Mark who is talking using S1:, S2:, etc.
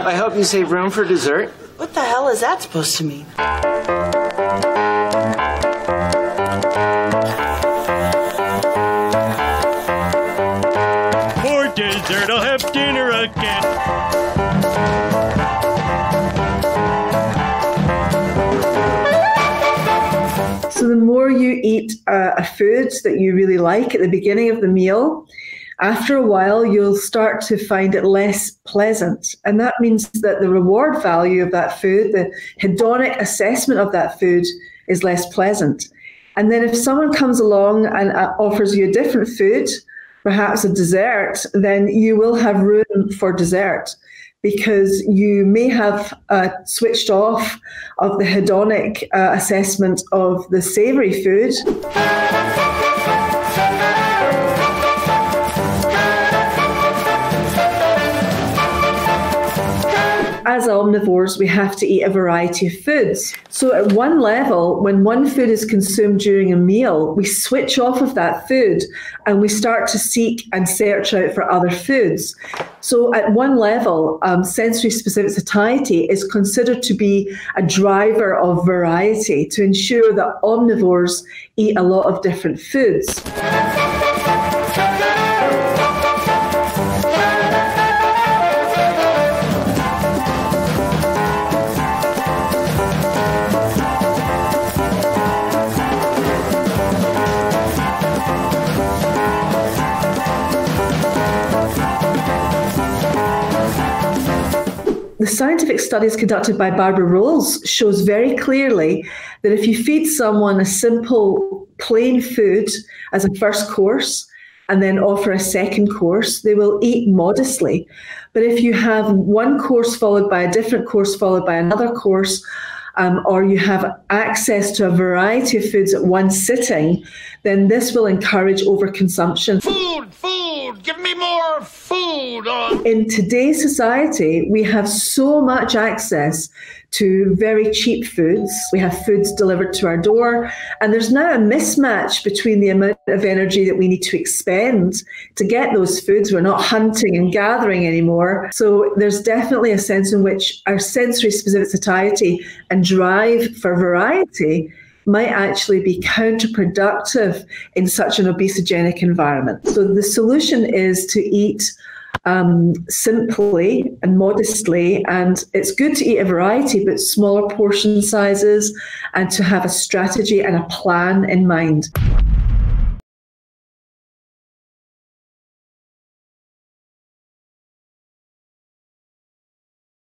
S1: I hope you save room for dessert.
S2: What the hell is that supposed to mean?
S3: For dessert, I'll have dinner again.
S4: So the more you eat uh, a food that you really like at the beginning of the meal, after a while you'll start to find it less pleasant. And that means that the reward value of that food, the hedonic assessment of that food, is less pleasant. And then if someone comes along and uh, offers you a different food, perhaps a dessert, then you will have room for dessert because you may have uh, switched off of the hedonic uh, assessment of the savory food. Omnivores, we have to eat a variety of foods. So, at one level, when one food is consumed during a meal, we switch off of that food and we start to seek and search out for other foods. So, at one level, um, sensory specific satiety is considered to be a driver of variety to ensure that omnivores eat a lot of different foods. The scientific studies conducted by Barbara Rolls shows very clearly that if you feed someone a simple plain food as a first course and then offer a second course, they will eat modestly. But if you have one course followed by a different course followed by another course, um, or you have access to a variety of foods at one sitting, then this will encourage overconsumption.
S3: Food, food. Oh.
S4: In today's society, we have so much access to very cheap foods. We have foods delivered to our door, and there's now a mismatch between the amount of energy that we need to expend to get those foods. We're not hunting and gathering anymore. So there's definitely a sense in which our sensory specific satiety and drive for variety might actually be counterproductive in such an obesogenic environment. So the solution is to eat um, simply and modestly. And it's good to eat a variety, but smaller portion sizes and to have a strategy and a plan in mind.